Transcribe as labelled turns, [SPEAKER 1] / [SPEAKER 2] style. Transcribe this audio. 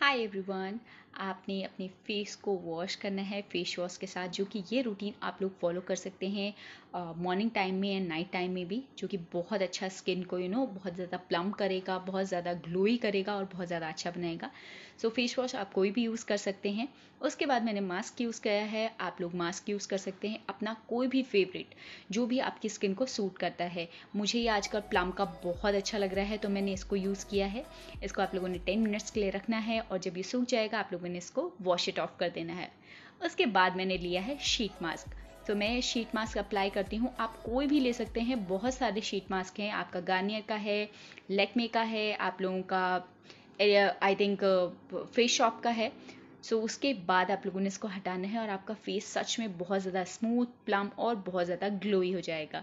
[SPEAKER 1] Hi everyone, आपने अपने face को वॉश करना है फेस वॉश के साथ, जो कि ये रूटीन आप लोग फॉलो कर सकते हैं मॉर्निंग टाइम में एंड नाइट टाइम में भी, जो कि बहुत अच्छा स्किन को यू नो बहुत ज़्यादा प्लम करेगा, बहुत ज़्यादा ग्लोई करेगा और बहुत ज़्यादा अच्छा बनाएगा। सो फेस वॉश आप कोई भी यूज़ कर सकते हैं। उसके बाद मैंने मास्क यूज़ किया है, आप लोग मास्क यूज़ कर सकते हैं। अपना कोई भी फेवरेट जो भी आपकी स्किन को सूट करता है। मुझे ये आजकल प्लम का बहुत अच्छा लग रहा है तो मैंने इसको यूज़ किया है। इसको आप लोगों ने टेन मिनट्स के लिए रखना है और जब ये सूख जाएगा, आप लोगों ने इसको वॉश इट ऑफ़ कर देना है। उसके बाद मैंने लिया है शीट मास्क तो मैं शीट मास्क अप्लाई करती हूँ। आप कोई भी ले सकते हैं। बहुत सारे शीट मास्क हैं। आपका गार्नियर का है लेकमे का है आप लोगों का आई थिंक फेस शॉप का है। सो so, उसके बाद आप लोगों ने इसको हटाना है और आपका फेस सच में बहुत ज़्यादा स्मूथ प्लम और बहुत ज़्यादा ग्लोई हो जाएगा।